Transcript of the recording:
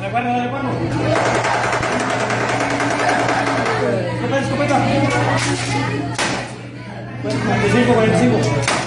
Dale cuerno, dale cuerno. Escopeta, escopeta. 45, 45.